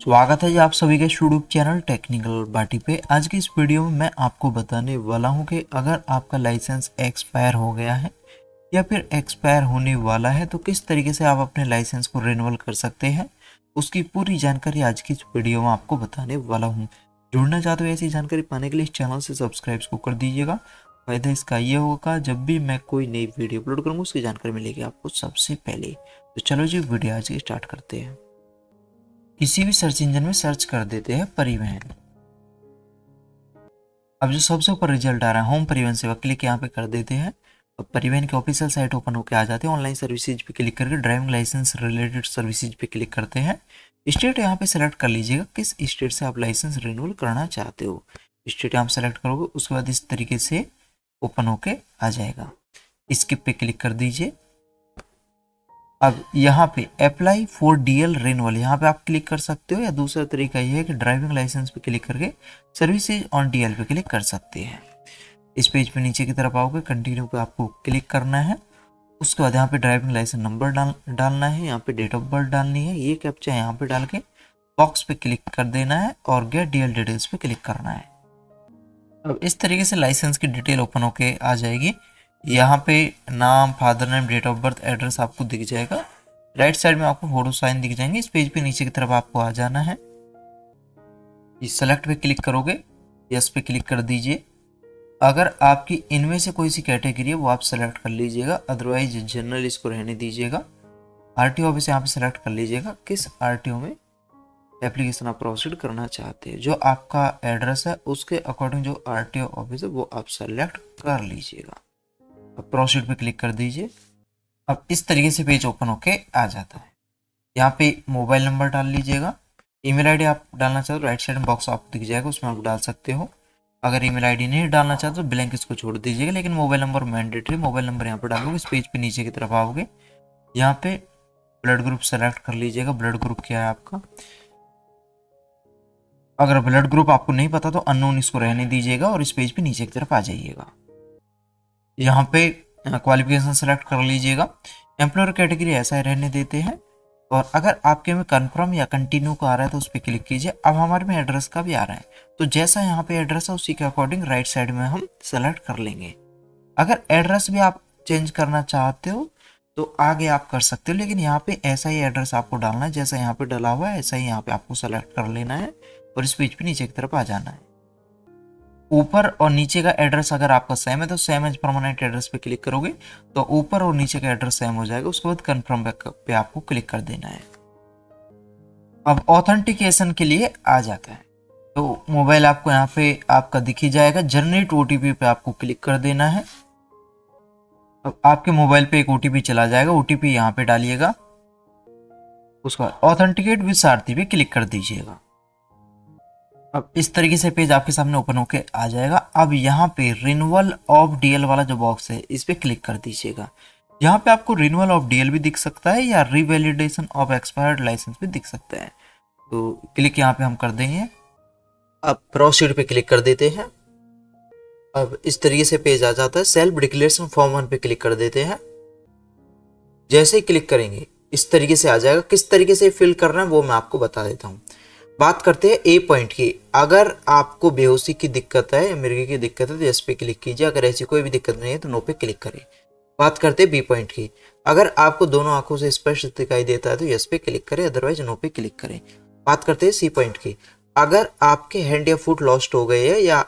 स्वागत है आप सभी के यूट्यूब चैनल टेक्निकल बाटी पे। आज की इस वीडियो में मैं आपको बताने वाला हूँ कि अगर आपका लाइसेंस एक्सपायर हो गया है या फिर एक्सपायर होने वाला है तो किस तरीके से आप अपने लाइसेंस को रिन्यूअल कर सकते हैं, उसकी पूरी जानकारी आज की इस वीडियो में आपको बताने वाला हूँ। जुड़ना चाहते हो ऐसी जानकारी पाने के लिए इस चैनल से सब्सक्राइब कर दीजिएगा। फ़ायदा इसका ये होगा जब भी मैं कोई नई वीडियो अपलोड करूँगा, उसकी जानकारी मिलेगी आपको सबसे पहले। तो चलो जी वीडियो आज की स्टार्ट करते हैं। किसी भी सर्च इंजन में सर्च कर देते हैं परिवहन। अब जो सबसे ऊपर रिज़ल्ट आ रहा है होम परिवहन सेवा क्लिक यहाँ पे कर देते हैं। अब परिवहन के ऑफिशियल साइट ओपन होकर आ जाते हैं। ऑनलाइन सर्विसेज़ पे क्लिक करके ड्राइविंग लाइसेंस रिलेटेड सर्विसेज़ पे क्लिक करते हैं। स्टेट यहाँ पे सेलेक्ट कर लीजिएगा किस स्टेट से आप लाइसेंस रिन्यूअल करना चाहते हो। स्टेट यहाँ सेलेक्ट करोगे, उसके बाद इस तरीके से ओपन होके आ जाएगा। स्किप पे क्लिक कर दीजिए। अब यहाँ पे अप्लाई फॉर डीएल रिन्यूअल यहाँ पे आप क्लिक कर सकते हो, या दूसरा तरीका ये है कि ड्राइविंग लाइसेंस पे क्लिक करके सर्विसेज़ ऑन डीएल पे क्लिक कर सकते हैं। इस पेज पे नीचे की तरफ़ आओगे कंटिन्यू पे आपको क्लिक करना है, उसके बाद यहाँ पे ड्राइविंग लाइसेंस नंबर डाल, डालना है, यहाँ पे डेट ऑफ़ बर्थ डालनी है, ये कैप्चा यहाँ पे डाल के बॉक्स पे क्लिक कर देना है और गेट डीएल डिटेल्स पे क्लिक करना है। अब इस तरीके से लाइसेंस की डिटेल ओपन होके आ जाएगी। यहाँ पे नाम father name date of birth address आपको दिख जाएगा। राइट साइड में आपको फ़ोटो साइन दिख जाएँगे। इस पेज पे नीचे की तरफ़ आपको आ जाना है। इस सेलेक्ट पे क्लिक करोगे। यस पे क्लिक कर दीजिए। अगर आपकी इनमें से कोई सी कैटेगरी है, वो आप सेलेक्ट कर लीजिएगा। अदरवाइज़ जनरल इसको रहने दीजिएगा। आर टी ऑफ़िस यहाँ पे सेलेक्ट कर लीजिएगा। किस आर टी ओ में एप्लीकेशन आप प्रोसीड करना चाहते हैं? जो आपका एड्रेस है, उसके अकॉर्डिंग जो आर टी ऑफ़िस है, वो आप सेलेक्ट कर लीजिएगा। अब प्रोसीड पे क्लिक कर दीजिए। अब इस तरीके से पेज ओपन होके आ जाता है। यहाँ पे मोबाइल नंबर डाल लीजिएगा। ईमेल आईडी आप डालना चाहते हो राइट साइड में बॉक्स आपको दिख जाएगा, उसमें आप डाल सकते हो। अगर ईमेल आईडी नहीं डालना चाहते तो ब्लैंक इसको छोड़ दीजिएगा, लेकिन mobile number mandatory mobile number यहाँ पर डालोगे, इस पेज पे नीचे की तरफ़ आओगे। यहाँ पे ब्लड ग्रुप सेलेक्ट कर लीजिएगा ब्लड ग्रुप क्या है आपका? अगर ब्लड ग्रुप आपको नहीं पता तो अननोन इसको रहने दीजिएगा और इस पेज पे नीचे की तरफ़ आ जाइएगा। यहाँ पे क्वालिफिकेशन सेलेक्ट कर लीजिएगा। एम्प्लॉयर कैटेगरी ऐसा ही रहने देते हैं। और अगर आपके में कन्फर्म या कंटिन्यू का आ रहा है तो उस पर क्लिक कीजिए। अब हमारे में एड्रेस का भी आ रहा है। तो जैसा यहाँ पे एड्रेस है, उसी के अकॉर्डिंग राइट साइड में हम सेलेक्ट कर लेंगे। अगर एड्रेस भी आप चेंज करना चाहते हो तो आगे आप कर सकते हो। लेकिन यहाँ पे ऐसा ही एड्रेस आपको डालना है, जैसा यहाँ पे डला हुआ है, ऐसा ही यहाँ पे आपको सेलेक्ट कर लेना है। और इस पेज पे नीचे की तरफ़ आ जाना है। ऊपर और नीचे का एड्रेस अगर आपका सेम है तो सेम एज परमानेंट एड्रेस पे क्लिक करोगे तो ऊपर और नीचे का एड्रेस सेम हो जाएगा, उसके बाद कन्फर्म पे आपको क्लिक कर देना है। अब ऑथेंटिकेशन के लिए आ जाता है। तो मोबाइल आपको यहाँ पे आपका दिख जाएगा जनरेट ओटीपी पे आपको क्लिक कर देना है। अब आपके मोबाइल पे एक ओटीपी चला जाएगा ओ ओटीपी यहाँ पे डालिएगा, उसके बाद ऑथेंटिकेट विद सारथी पे क्लिक कर दीजिएगा। अब इस तरीके से पेज आपके सामने ओपन होके आ जाएगा। अब यहाँ पे रिन्यूअल ऑफ़ डीएल वाला जो बॉक्स है, इस पे क्लिक कर दीजिएगा। यहाँ पे आपको रिन्यूअल ऑफ़ डीएल भी दिख सकता है या रिवेलिडेशन ऑफ़ एक्सपायर्ड लाइसेंस भी दिख सकता है। तो क्लिक यहाँ पे हम कर देंगे। अब प्रोसीड पे क्लिक कर देते हैं। अब इस तरीके से पेज आ जाता है। सेल्फ डिक्लेरेशन फॉर्म वन पे क्लिक कर देते हैं। जैसे ही क्लिक करेंगे, इस तरीके से आ जाएगा। किस तरीके से फिल करना है वो मैं आपको बता देता हूँ। बात करते हैं ए पॉइंट की। अगर आपको बेहोशी की दिक्कत है या मिर्गी की दिक्कत है तो एस पे क्लिक कीजिए। अगर ऐसी कोई भी दिक्कत नहीं है तो नो पे क्लिक करें। बात करते हैं बी पॉइंट की। अगर आपको दोनों आँखों से स्पष्ट दिखाई देता है तो यस पे क्लिक करें अदरवाइज़ नो पे क्लिक करें। बात करते हैं सी पॉइंट की। अगर आपके हैंड या फुट लॉस्ट हो गए है, या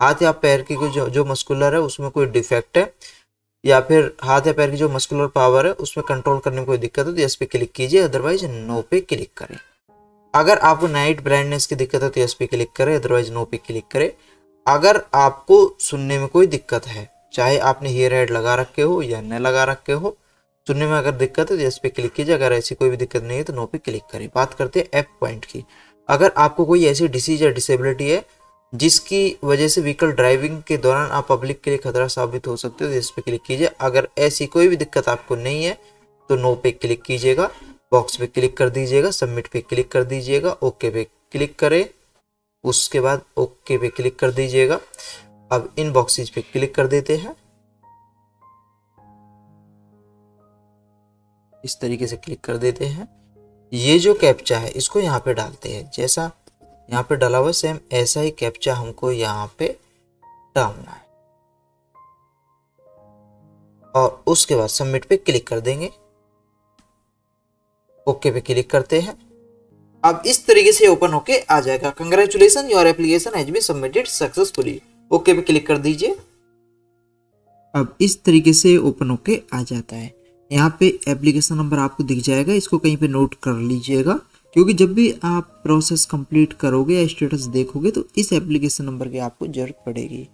हाथ या पैर की जो जो मस्कुलर है, उसमें कोई डिफेक्ट है, या फिर हाथ या पैर की जो मस्कुलर पावर है, उसमें कंट्रोल करने में कोई दिक्कत है तो यस पे क्लिक कीजिए अदरवाइज़ नो पे क्लिक करें। अगर आपको नाइट ब्राइटनेस की दिक्कत है तो एस पे क्लिक करें, अदरवाइज़ नो पे क्लिक करें। अगर आपको सुनने में कोई दिक्कत है, चाहे आपने हेयर हेड लगा रखे हो या न लगा रखे हो, सुनने में अगर दिक्कत है तो एस पे क्लिक कीजिए। अगर ऐसी कोई भी दिक्कत नहीं है तो नो पे क्लिक करें। बात करते हैं एफ़ पॉइंट की। अगर आपको कोई ऐसी डिसीज या डिसेबिलिटी है, जिसकी वजह से व्हीकल ड्राइविंग के दौरान आप पब्लिक के लिए खतरा साबित हो सकते हो तो इस पे क्लिक कीजिए। अगर ऐसी कोई भी दिक्कत आपको नहीं है तो नो पे क्लिक कीजिएगा। बॉक्स पे क्लिक कर दीजिएगा, सबमिट पे क्लिक कर दीजिएगा, ओके पे क्लिक करें, उसके बाद ओके पे क्लिक कर दीजिएगा। अब इन बॉक्सेज पे क्लिक कर देते हैं। इस तरीके से क्लिक कर देते हैं। ये जो कैप्चा है, इसको यहाँ पे डालते हैं। जैसा यहाँ पे डाला हुआ, सेम ऐसा ही कैप्चा हमको यहाँ पे डालना है। और उसके बाद सबमिट पे क्लिक कर देंगे। ओके पे क्लिक करते हैं। अब इस तरीके से ओपन होके आ जाएगा। Congratulation your application has been submitted successfully okay पे क्लिक कर दीजिए। अब इस तरीके से ओपन होके आ जाता है। यहाँ पे एप्लीकेशन नंबर आपको दिख जाएगा। इसको कहीं पे नोट कर लीजिएगा। क्योंकि जब भी आप प्रोसेस कंप्लीट करोगे या स्टेटस देखोगे तो इस एप्लीकेशन नंबर की आपको ज़रूरत पड़ेगी।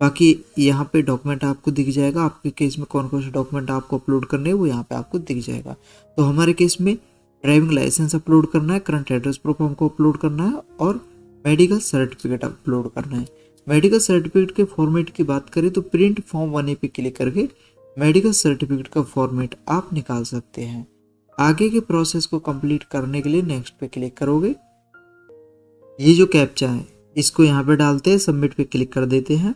बाकी यहाँ पे डॉक्यूमेंट आपको दिख जाएगा। आपके केस में कौन कौन से डॉक्यूमेंट आपको अपलोड करने हैं, वो यहाँ पे आपको दिख जाएगा। तो हमारे केस में ड्राइविंग लाइसेंस अपलोड करना है, करंट एड्रेस प्रूफ हमको अपलोड करना है और मेडिकल सर्टिफिकेट अपलोड करना है। मेडिकल सर्टिफिकेट के फॉर्मेट की बात करें तो प्रिंट फॉर्म वन पे क्लिक करके मेडिकल सर्टिफिकेट का फॉर्मेट आप निकाल सकते हैं। आगे के प्रोसेस को कंप्लीट करने के लिए नेक्स्ट पे क्लिक करोगे। ये जो कैप्चा है, इसको यहाँ पे डालते हैं, सबमिट पे क्लिक कर देते हैं।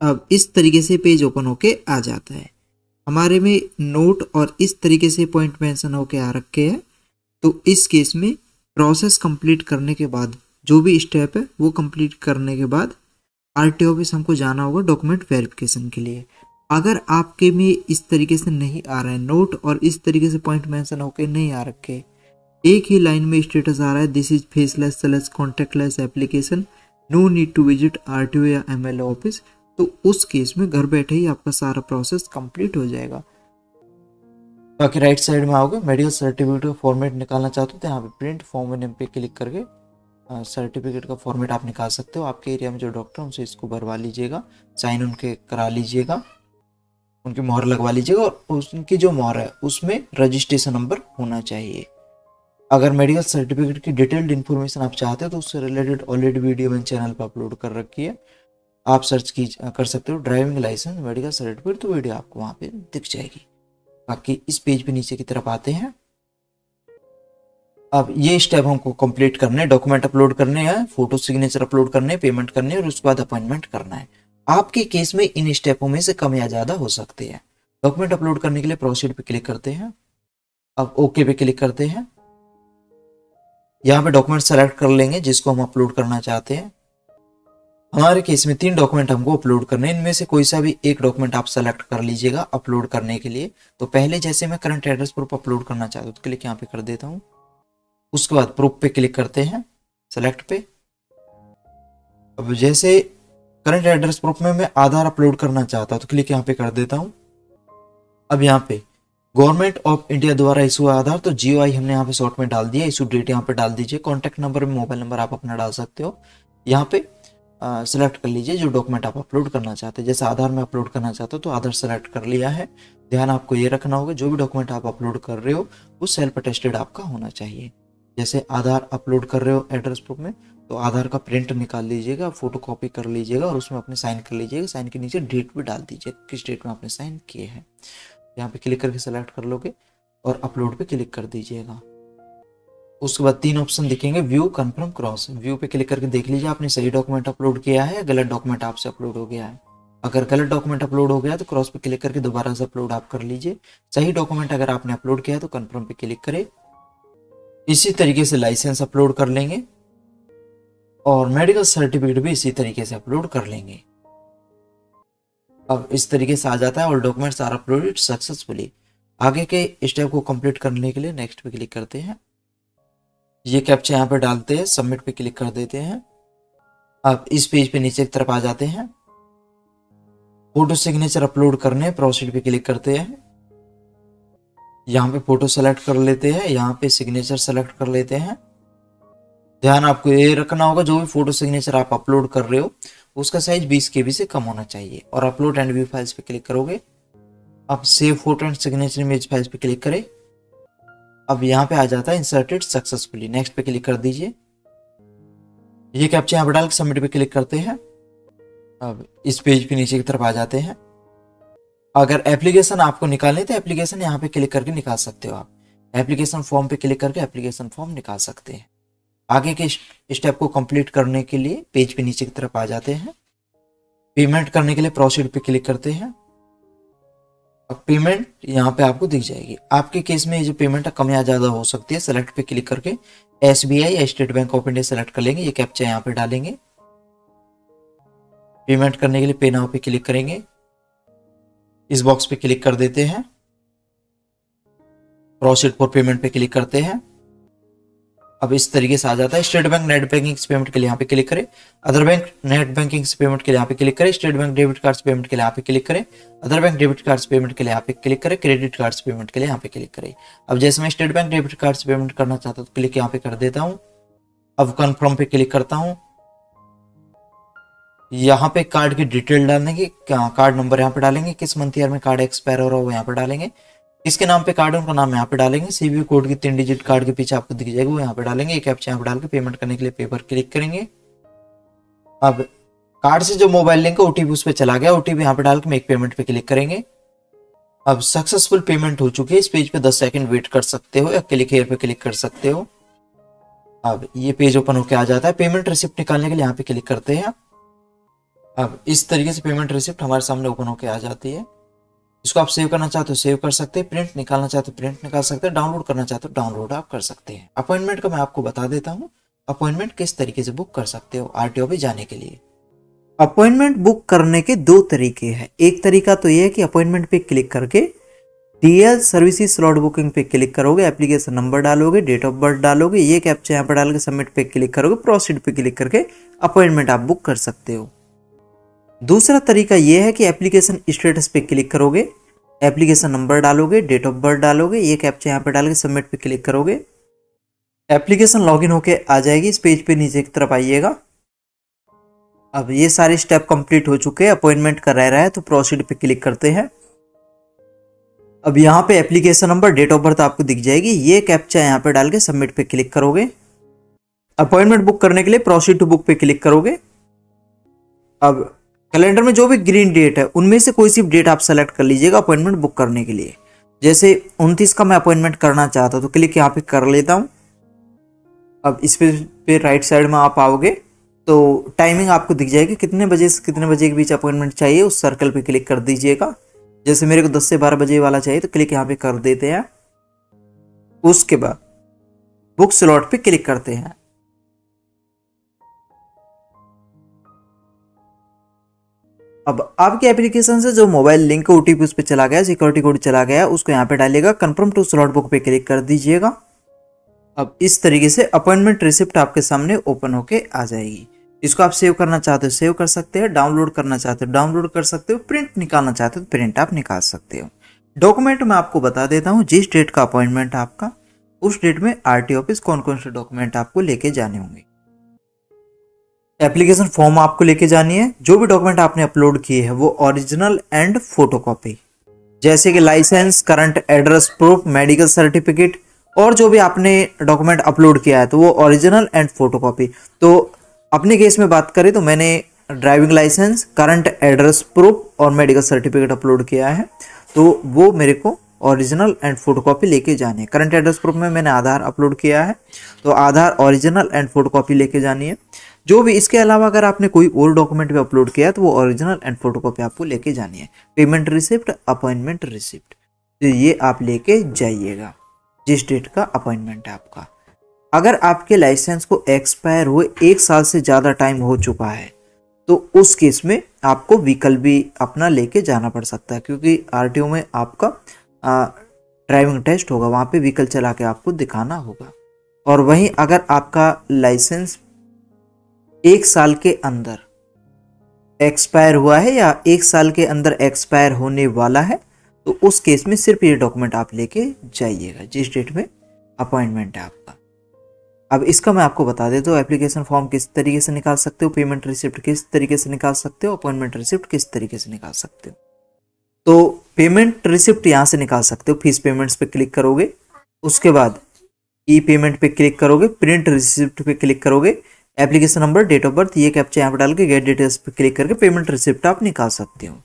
अब इस तरीके से पेज ओपन होके आ जाता है। हमारे में नोट और इस तरीके से पॉइंट मेंशन होके आ रखे हैं तो इस केस में प्रोसेस कंप्लीट करने के बाद, जो भी स्टेप है, वो कंप्लीट करने के बाद आर टी ऑफ़िस हमको जाना होगा डॉक्यूमेंट वेरिफिकेशन के लिए। अगर आपके में इस तरीके से नहीं आ रहा है नोट और इस तरीके से पॉइंट मेंशन होके नहीं आ रखे, एक ही लाइन में स्टेटस आ रहा है this is faceless seamless contactless application no need to visit R T O या एम एल ऑफ़िस तो उस केस में घर बैठे ही आपका सारा प्रोसेस कंप्लीट हो जाएगा। बाकी राइट साइड में आओगे मेडिकल सर्टिफिकेट का फॉर्मेट निकालना चाहते हो तो यहाँ पे प्रिंट फॉर्म नेम पे क्लिक करके सर्टिफिकेट का फॉर्मेट आप निकाल सकते हो। आपके एरिया में जो डॉक्टर उनसे इसको भरवा लीजिएगा साइन उनके करा लीजिएगा, उनकी मोहर लगवा लीजिएगा और उनकी जो मोहर है, उसमें रजिस्ट्रेशन नंबर होना चाहिए। अगर मेडिकल सर्टिफिकेट की डिटेल्ड इन्फॉर्मेशन आप चाहते हो तो उससे रिलेटेड ऑलरेडी वीडियो मैंने चैनल पर अपलोड कर रखी है। आप सर्च की कर सकते हो ड्राइविंग लाइसेंस मेडिकल सर्टिफिकेट तो वीडियो आपको वहाँ पे दिख जाएगी। बाकी इस पेज पे नीचे की तरफ़ आते हैं। अब ये स्टेप हमको कंप्लीट करने, डॉक्यूमेंट अपलोड करने हैं, फ़ोटो सिग्नेचर अपलोड करने, पेमेंट करने और उसके बाद अपॉइंटमेंट करना है। आपके केस में इन स्टेपों में से कम या ज़्यादा हो सकते हैं। डॉक्यूमेंट अपलोड करने के लिए प्रोसीड पे क्लिक करते हैं। अब ओके पे क्लिक करते हैं। यहाँ पे डॉक्यूमेंट सेलेक्ट कर लेंगे, जिसको हम अपलोड करना चाहते हैं। हमारे केस में तीन डॉक्यूमेंट हमको अपलोड करने हैं। इनमें से कोई सा भी एक डॉक्यूमेंट आप सेलेक्ट कर लीजिएगा अपलोड करने के लिए। तो पहले जैसे मैं करंट एड्रेस प्रूफ अपलोड करना चाहता हूँ तो क्लिक यहाँ पे कर देता हूँ। उसके बाद प्रूफ पे क्लिक करते हैं सेलेक्ट पे। अब जैसे करंट एड्रेस प्रूफ में मैं आधार अपलोड करना चाहता हूँ तो क्लिक यहाँ पे कर देता हूँ। अब यहाँ पे गवर्नमेंट ऑफ़ इंडिया द्वारा इशू आधार तो जियो आई हमने यहाँ पे शॉर्ट में डाल दिया। इशू डेट यहाँ पे डाल दीजिए। कॉन्टैक्ट नंबर मोबाइल नंबर आप अपना डाल सकते हो। यहाँ पे सेलेक्ट कर लीजिए जो डॉक्यूमेंट आप अपलोड करना चाहते हैं। जैसे आधार में अपलोड करना चाहते हो तो आधार सेलेक्ट कर लिया है। ध्यान आपको ये रखना होगा, जो भी डॉक्यूमेंट आप अपलोड कर रहे हो, वो सेल्फ अटेस्टेड आपका होना चाहिए। जैसे आधार अपलोड कर रहे हो एड्रेस प्रूफ में तो आधार का प्रिंट निकाल लीजिएगा फ़ोटो कॉपी कर लीजिएगा और उसमें अपने साइन कर लीजिएगा। साइन के नीचे डेट भी डाल दीजिए किस डेट में आपने साइन किए हैं। यहाँ पे क्लिक करके सेलेक्ट कर लोगे और अपलोड पे क्लिक कर दीजिएगा। उसके बाद तीन ऑप्शन दिखेंगे व्यू कन्फर्म क्रॉस व्यू पे क्लिक करके देख लीजिए, आपने सही डॉक्यूमेंट अपलोड किया है गलत डॉक्यूमेंट आपसे अपलोड हो गया है। अगर गलत डॉक्यूमेंट अपलोड हो गया तो क्रॉस पे क्लिक करके दोबारा से अपलोड आप कर लीजिए। सही डॉक्यूमेंट अगर आपने अपलोड किया तो कन्फर्म पे क्लिक करें। इसी तरीके से लाइसेंस अपलोड कर लेंगे और मेडिकल सर्टिफिकेट भी इसी तरीके से अपलोड कर लेंगे। अब इस तरीके से आ जाता है और डॉक्यूमेंट्स आर अपलोडेड सक्सेसफुली आगे के स्टेप को कंप्लीट करने के लिए नेक्स्ट पे क्लिक करते हैं। ये कैप्चा यहाँ पे डालते हैं सबमिट पे क्लिक कर देते हैं। आप इस पेज पे नीचे की तरफ़ आ जाते हैं। फ़ोटो सिग्नेचर अपलोड करने प्रोसीड पे क्लिक करते हैं। यहाँ पे फ़ोटो सेलेक्ट कर लेते हैं, यहाँ पे सिग्नेचर सेलेक्ट कर लेते हैं। ध्यान आपको ये रखना होगा, जो भी फ़ोटो सिग्नेचर आप अपलोड कर रहे हो, उसका साइज़ 20 के से कम होना चाहिए। और अपलोड एंड व्यू फाइल्स पे क्लिक करोगे, आप save photo and signature image files पे क्लिक करें। अब यहाँ पे आ जाता है इंसर्टेड सक्सेसफुली नेक्स्ट पे क्लिक कर दीजिए। ये कैप्चा यहाँ पे डाल सबमिट पे क्लिक करते हैं। अब इस पेज पे नीचे की तरफ़ आ जाते हैं। अगर एप्लीकेशन आपको निकालनी तो एप्लीकेशन यहाँ पे क्लिक करके निकाल सकते हो आप। एप्लीकेशन फॉर्म पे क्लिक करके एप्लीकेशन फॉर्म निकाल सकते हैं। आगे के स्टेप को कंप्लीट करने के लिए पेज पे नीचे की तरफ़ आ जाते हैं। पेमेंट करने के लिए प्रोसीड पे क्लिक करते हैं। पेमेंट यहाँ पे आपको दिख जाएगी। आपके केस में ये जो पेमेंट है, कम या ज़्यादा हो सकती है। सेलेक्ट पे क्लिक करके एस बी आई या State Bank of India select कर लेंगे। ये कैप्चा यहाँ पे डालेंगे। पेमेंट करने के लिए पे नाउ पे क्लिक करेंगे। इस बॉक्स पे क्लिक कर देते हैं। प्रोसीड फॉर पेमेंट पे क्लिक करते हैं। अब इस तरीके से आ जाता है। State Bank net banking payment के लिए यहाँ पे क्लिक करें। Other bank net banking payment के लिए यहाँ पे क्लिक करें। State Bank debit card payment के लिए यहाँ पे क्लिक करें। Other bank debit card payment के लिए यहाँ पे क्लिक करें। क्रेडिट कार्ड पेमेंट के लिए यहाँ पे क्लिक करें। अब जैसे मैं State Bank debit card payment करना चाहता हूँ तो क्लिक यहाँ पे कर देता हूँ। अब कन्फर्म पे क्लिक करता हूँ। यहाँ पे कार्ड की डिटेल डालेंगे। कार्ड नंबर यहाँ पे डालेंगे, किस मंथ ईयर में कार्ड एक्सपायर हो रहा है वो यहाँ पे डालेंगे। किसके नाम पे कार्ड उनका नाम यहाँ पे डालेंगे। सीबी कोड की तीन डिजिट कार्ड के पीछे आपको दिख जाएगा, वो यहाँ पे डालेंगे। एक ऐप यहाँ पे डाल के पेमेंट करने के लिए पेपर क्लिक करेंगे। अब कार्ड से जो मोबाइल लिंक है ओटीपी उस पर चला गया। ओटीपी यहाँ पे डाल के मेक पेमेंट पे क्लिक करेंगे। अब सक्सेसफुल पेमेंट हो चुकी है। इस पेज पे 10 सेकंड वेट कर सकते हो या क्लिक हेयर पे क्लिक कर सकते हो। अब ये पेज ओपन होकर आ जाता है। पेमेंट रिसिप्ट निकालने के लिए यहाँ पे क्लिक करते हैं। अब इस तरीके से पेमेंट रिसिप्ट हमारे सामने ओपन होकर आ जाती है। इसको आप सेव करना चाहते हो, सेव कर सकते हैं, प्रिंट निकालना चाहते हो, प्रिंट निकाल सकते हैं, डाउनलोड करना चाहते हो, डाउनलोड आप कर सकते हैं। अपॉइंटमेंट का मैं आपको बता देता हूँ अपॉइंटमेंट किस तरीके से बुक कर सकते हो आरटीओ पे जाने के लिए। अपॉइंटमेंट बुक करने के दो तरीके हैं। एक तरीका तो ये है कि अपॉइंटमेंट पे क्लिक करके डीएल सर्विसेज़ स्लॉट बुकिंग पे क्लिक करोगे एप्लीकेशन नंबर डालोगे डेट ऑफ़ बर्थ डालोगे, ये कैप्चा यहाँ पर डाल के सबमिट पे क्लिक करोगे प्रोसीड पे क्लिक करके अपॉइंटमेंट आप बुक कर सकते हो। दूसरा तरीका यह है कि एप्लीकेशन स्टेटस पे क्लिक करोगे एप्लीकेशन नंबर डालोगे डेट ऑफ़ बर्थ डालोगे, ये कैप्चा यहाँ पे डाल के सबमिट पे क्लिक करोगे। एप्लीकेशन लॉगिन होके आ जाएगी, इस पेज पे नीचे की तरफ़ आइएगा। अब ये सारे स्टेप कंप्लीट हो चुके हैं अपॉइंटमेंट का रह रहा है तो प्रोसीड पे क्लिक करते हैं। अब यहाँ पे application number date of birth आपको दिख जाएगी, ये कैप्चा यहाँ पे डाल के सबमिट पे क्लिक करोगे। अपॉइंटमेंट बुक करने के लिए प्रोसीड टू बुक पे क्लिक करोगे। अब कैलेंडर में जो भी ग्रीन डेट है उनमें से कोई सी डेट आप सेलेक्ट कर लीजिएगा अपॉइंटमेंट बुक करने के लिए। जैसे उनतीस का मैं अपॉइंटमेंट करना चाहता हूँ तो क्लिक यहाँ पे कर लेता हूँ। अब इस पे, पे राइट साइड में आप आओगे तो टाइमिंग आपको दिख जाएगी कितने बजे से कितने बजे के बीच अपॉइंटमेंट चाहिए उस सर्कल पे क्लिक कर दीजिएगा। जैसे मेरे को 10 से 12 बजे वाला चाहिए तो क्लिक यहाँ पे कर देते हैं। उसके बाद बुक स्लॉट पे क्लिक करते हैं। अब आपके एप्लीकेशन से जो मोबाइल लिंक ओ ओटीपी उस पर चला गया सिक्योरिटी कोड चला गया, उसको यहाँ पे डालिएगा कंफर्म टू स्लॉट बुक पे क्लिक कर दीजिएगा। अब इस तरीके से अपॉइंटमेंट रिसिप्ट आपके सामने ओपन होके आ जाएगी। इसको आप सेव करना चाहते हो सेव कर सकते हैं डाउनलोड करना चाहते हो डाउनलोड कर सकते हो प्रिंट निकालना चाहते हो प्रिंट आप निकाल सकते हो। डॉक्यूमेंट मैं आपको बता देता हूँ, जिस डेट का अपॉइंटमेंट आपका, उस डेट में आरटी ऑफ़िस कौन कौन से डॉक्यूमेंट आपको लेके जाने होंगे। एप्लीकेशन फॉर्म आपको लेके जानी है। जो भी डॉक्यूमेंट आपने अपलोड किए हैं, वो ओरिजिनल एंड फोटोकॉपी जैसे कि licence current address proof medical certificate और जो भी आपने डॉक्यूमेंट अपलोड किया है तो वो ओरिजिनल एंड फोटोकॉपी तो अपने केस में बात करें तो मैंने driving licence current address proof और मेडिकल सर्टिफिकेट अपलोड किया है। तो वो मेरे को ओरिजिनल एंड फोटोकॉपी लेके जानी है। करंट एड्रेस प्रूफ में मैंने आधार अपलोड किया है। तो आधार ओरिजिनल एंड फोटोकॉपी लेके जानी है। जो भी, इसके अलावा अगर आपने कोई और डॉक्यूमेंट भी अपलोड किया तो वो ओरिजिनल एंड फोटोकॉपी आपको लेके जानी है। पेमेंट रिसिप्ट अपॉइंटमेंट रिसिप्ट तो ये आप लेके जाइएगा। जिस डेट का अपॉइंटमेंट है आपका। अगर आपके लाइसेंस को एक्सपायर हुए एक साल से ज़्यादा टाइम हो चुका है तो उस केस में आपको व्हीकल भी अपना लेके जाना पड़ सकता है, क्योंकि आरटीओ में आपका ड्राइविंग टेस्ट होगा। वहाँ पे व्हीकल चला के आपको दिखाना होगा। और वहीं अगर आपका लाइसेंस एक साल के अंदर एक्सपायर हुआ है या एक साल के अंदर एक्सपायर होने वाला है तो उस केस में सिर्फ़ ये डॉक्यूमेंट आप लेके जाइएगा, जिस डेट में अपॉइंटमेंट है आपका। अब इसका मैं आपको बता देता हूँ एप्लीकेशन फॉर्म किस तरीके से निकाल सकते हो पेमेंट रिसिप्ट किस तरीके से निकाल सकते हो अपॉइंटमेंट रिसिप्ट किस तरीके से निकाल सकते हो। तो पेमेंट रिसिप्ट यहाँ से निकाल सकते हो फ़ीस पेमेंट्स पे क्लिक करोगे, उसके बाद ई पेमेंट पे क्लिक करोगे प्रिंट रिसिप्ट पे क्लिक करोगे application number date of birth ये कैप्चा यहाँ पर डाल के गेट डिटेल्स पर क्लिक करके पेमेंट रिसिप्ट आप निकाल सकते हो।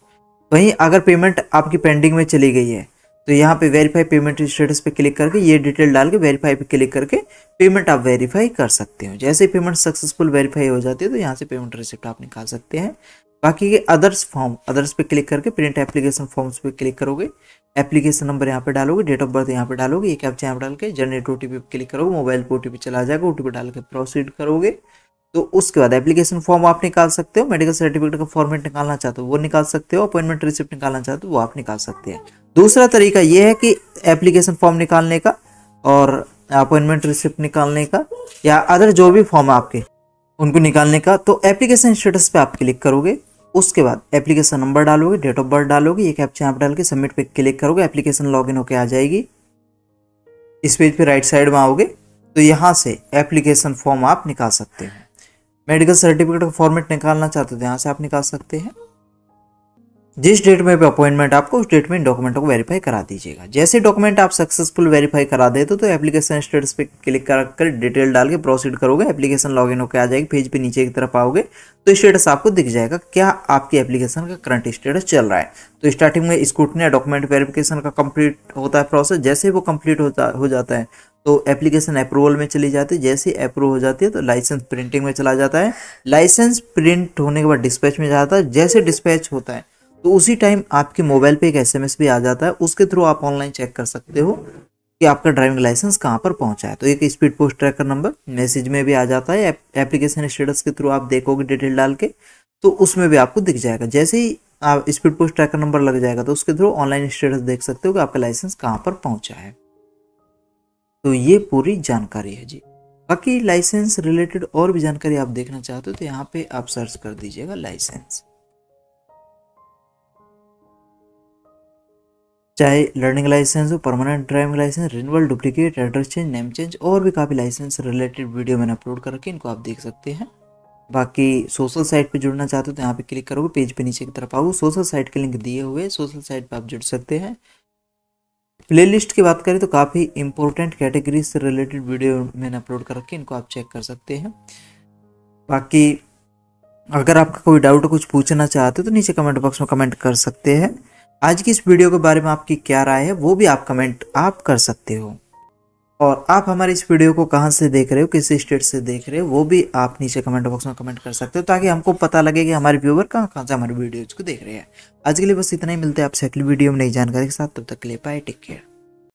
वहीं अगर पेमेंट आपकी पेंडिंग में चली गई है तो यहाँ पे वेरीफाई पेमेंट स्टेटस पे क्लिक करके ये डिटेल डाल के वेरीफाई पे क्लिक करके पेमेंट आप वेरीफाई कर सकते हो। जैसे ही पेमेंट सक्सेसफुल वेरीफाई हो जाती है तो यहाँ से पेमेंट रिसिप्ट आप निकाल सकते हैं। बाकी के अदर्स फॉर्म अदर्स पे क्लिक करके प्रिंट एप्लीकेशन फॉर्म्स पे क्लिक करोगे एप्लीकेशन नंबर यहाँ पे डालोगे डेट ऑफ़ बर्थ यहाँ पे डालोगे एक कैप्चा यहाँ पे डाल के जनरेट ओटीपी पे क्लिक करोगे मोबाइल पे ओटीपी चला जाएगा ओ ओटीपी डाल के प्रोसीड करोगे। तो उसके बाद एप्लीकेशन फॉर्म आप निकाल सकते हो मेडिकल सर्टिफिकेट का फॉर्मेट निकालना चाहते हो, वो निकाल सकते हो अपॉइंटमेंट रिसिप्ट निकालना चाहते हो, वो आप निकाल सकते हैं। दूसरा तरीका ये है कि एप्लीकेशन फॉर्म निकालने का और अपॉइंटमेंट रिसिप्ट निकालने का या अदर जो भी फॉर्म आपके, उनको निकालने का। तो एप्लीकेशन स्टेटस पे आप क्लिक करोगे उसके बाद एप्लीकेशन नंबर डालोगे डेट ऑफ़ बर्थ डालोगे, एक ऐप यहाँ डाल के सबमिट पे क्लिक करोगे एप्लीकेशन लॉगिन होके आ जाएगी। इस पेज पे राइट साइड में आओगे तो यहाँ से एप्लीकेशन फॉर्म आप निकाल सकते हैं। मेडिकल सर्टिफिकेट का फॉर्मेट निकालना चाहते थे यहाँ से आप निकाल सकते हैं। जिस डेट में अपॉइंटमेंट आपको उस डेट में डॉक्यूमेंटों को वेरीफाई करा दीजिएगा। जैसे डॉक्यूमेंट आप सक्सेसफुल वेरीफाई करा देते तो एप्लीकेशन स्टेटस पे क्लिक कर डिटेल डाल के प्रोसीड करोगे एप्लीकेशन लॉगिन होकर आ जाएगी पेज पे नीचे की तरफ़ आओगे तो स्टेटस आपको दिख जाएगा क्या आपकी एप्लीकेशन का करंट स्टेटस चल रहा है। तो स्टार्टिंग में स्कूटनी या डॉक्यूमेंट वेरिफिकेशन का कंप्लीट होता है प्रोसेस जैसे वो कंप्लीट होता, हो जाता है तो एप्लीकेशन अप्रूवल में चली जाती है, जैसे अप्रूव हो जाती है तो लाइसेंस प्रिंटिंग में चला जाता है। लाइसेंस प्रिंट होने के बाद डिस्पैच में जाता है, जैसे डिस्पैच होता है तो उसी टाइम आपके मोबाइल पे एक एसएमएस भी आ जाता है, उसके थ्रू आप ऑनलाइन चेक कर सकते हो कि आपका ड्राइविंग लाइसेंस कहाँ पर पहुँचा है। तो एक speed post tracker number message में भी आ जाता है एप्लीकेशन स्टेटस के थ्रू आप देखोगे डिटेल डाल के तो उसमें भी आपको दिख जाएगा। जैसे ही आप स्पीड पोस्ट ट्रैकर नंबर लग जाएगा तो उसके थ्रू ऑनलाइन स्टेटस देख सकते हो कि आपका लाइसेंस कहाँ पर पहुँचा है। तो ये पूरी जानकारी है जी। बाकी लाइसेंस रिलेटेड और भी जानकारी आप देखना चाहते हो तो यहाँ पे आप सर्च कर दीजिएगा लाइसेंस चाहे लर्निंग लाइसेंस हो permanent driving licence renewal duplicate address change name change और भी काफ़ी लाइसेंस रिलेटेड वीडियो मैंने अपलोड कर रखे इनको आप देख सकते हैं। बाकी सोशल साइट पे जुड़ना चाहते हो तो यहाँ पे क्लिक करोगे पेज पे नीचे की तरफ़ आओ सोशल साइट के लिंक दिए हुए सोशल साइट पे आप जुड़ सकते हैं। प्लेलिस्ट की बात करें तो काफ़ी इंपॉर्टेंट कैटेगरी से रिलेटेड वीडियो मैंने अपलोड कर रखे इनको आप चेक कर सकते हैं। बाकी अगर आपका कोई डाउट कुछ पूछना चाहते हो तो नीचे कमेंट बॉक्स में कमेंट कर सकते हैं। आज की इस वीडियो के बारे में आपकी क्या राय है, वो भी आप कमेंट आप कर सकते हो। और आप हमारे इस वीडियो को कहाँ से देख रहे हो, किस स्टेट से देख रहे हो, वो भी आप नीचे कमेंट बॉक्स में कमेंट कर सकते हो, ताकि हमको पता लगे कि हमारे व्यूवर कहाँ कहाँ से हमारे वीडियोज़ को देख रहे हैं। आज के लिए बस इतना ही, मिलते हैं आपसे अगली वीडियो में नई जानकारी के साथ, तब तक ले पाए टेक केयर